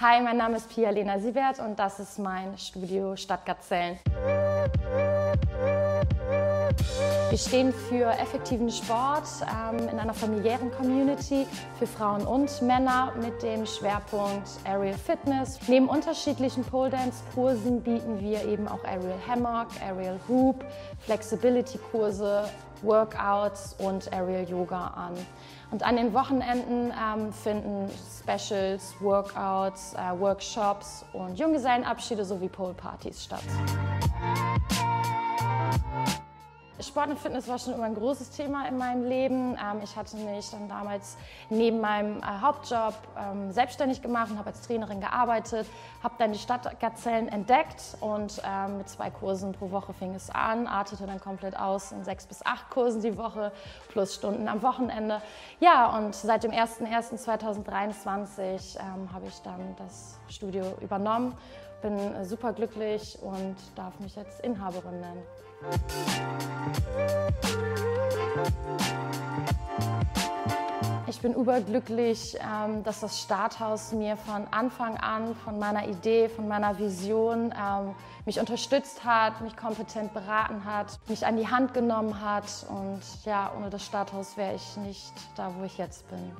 Hi, mein Name ist Pia-Lena Siebert und das ist mein Studio Stadtgazellen. Wir stehen für effektiven Sport ähm, in einer familiären Community für Frauen und Männer mit dem Schwerpunkt Aerial Fitness. Neben unterschiedlichen Pole Dance Kursen bieten wir eben auch Aerial Hammock, Aerial Hoop, Flexibility Kurse, Workouts und Aerial Yoga an. Und an den Wochenenden ähm, finden Specials, Workouts, äh, Workshops und Junggesellenabschiede sowie Pole-Partys statt. Sport und Fitness war schon immer ein großes Thema in meinem Leben. Ähm, ich hatte mich dann damals neben meinem äh, Hauptjob ähm, selbstständig gemacht und habe als Trainerin gearbeitet, habe dann die Stadtgazellen entdeckt und ähm, mit zwei Kursen pro Woche fing es an, artete dann komplett aus in sechs bis acht Kursen die Woche plus Stunden am Wochenende. Ja, und seit dem 01.01.2023 habe ich dann das Studio übernommen bin super glücklich und darf mich jetzt Inhaberin nennen. Ich bin überglücklich, ähm, dass das Starthaus mir von Anfang an, von meiner Idee, von meiner Vision ähm, mich unterstützt hat, mich kompetent beraten hat, mich an die Hand genommen hat. Und ja, ohne das Starthaus wäre ich nicht da, wo ich jetzt bin.